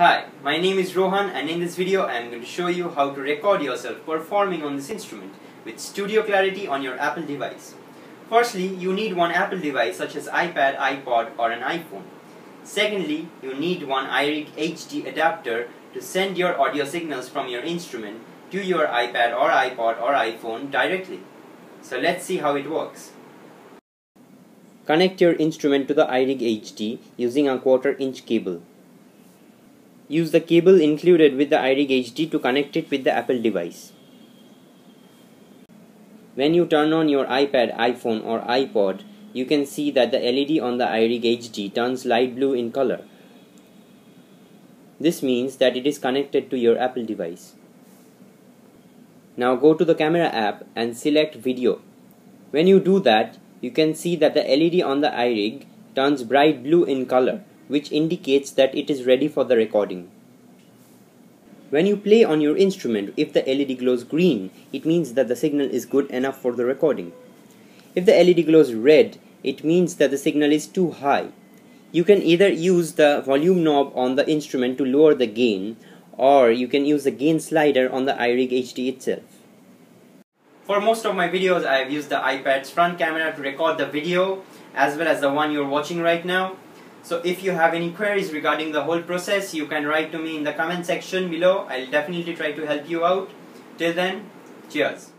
Hi, my name is Rohan and in this video I am going to show you how to record yourself performing on this instrument with studio clarity on your Apple device. Firstly, you need one Apple device such as iPad, iPod or an iPhone. Secondly, you need one iRig HD adapter to send your audio signals from your instrument to your iPad or iPod or iPhone directly. So let's see how it works. Connect your instrument to the iRig HD using a quarter inch cable. Use the cable included with the iRig HD to connect it with the Apple device. When you turn on your iPad, iPhone or iPod, you can see that the LED on the iRig HD turns light blue in color. This means that it is connected to your Apple device. Now go to the camera app and select video. When you do that, you can see that the LED on the iRig turns bright blue in color which indicates that it is ready for the recording. When you play on your instrument, if the LED glows green, it means that the signal is good enough for the recording. If the LED glows red, it means that the signal is too high. You can either use the volume knob on the instrument to lower the gain, or you can use the gain slider on the iRig HD itself. For most of my videos, I have used the iPad's front camera to record the video, as well as the one you're watching right now. So if you have any queries regarding the whole process, you can write to me in the comment section below. I'll definitely try to help you out. Till then, cheers.